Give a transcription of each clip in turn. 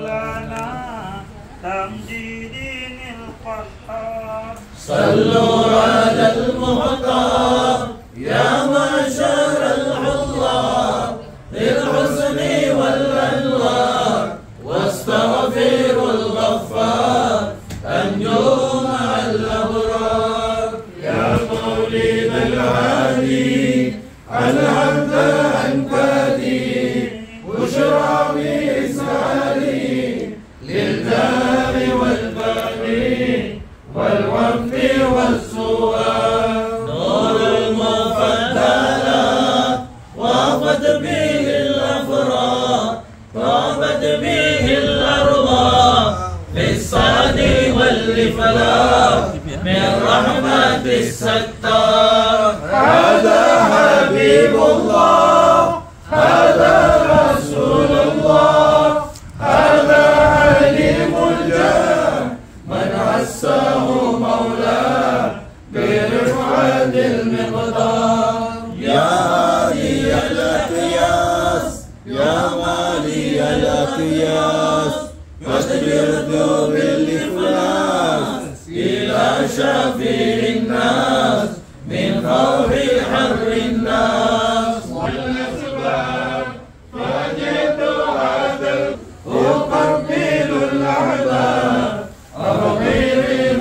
مولانا تمجيد القهار صلوا على المختار يا معشر الحضار للحسن والأنوار واستغفروا الغفار أنجو مع الأبرار. يا مولد العالي العبد عن كادي بشرى بإسعادي والفلاح من رحمة الستار. هذا حبيب الله هذا رسول الله هذا عليم الجاه. من عساه مولاه برفعة المقدار. يا هادي الأكياس يا مالي فاستجرت بالإفلاس إلى شفيع الناس من خوف حر الناس والأسباب فجئت هذا أقبل الأحباب أرغب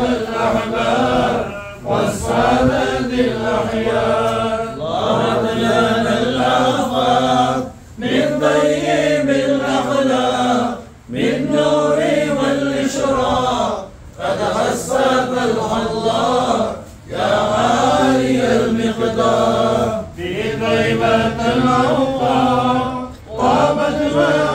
الأحباب والسند الأحياء ظهرت لنا الآفاق من طيب الأخلاق من نور الخلاق يا عالي المقدار. في غيبة الأوقات طابت مع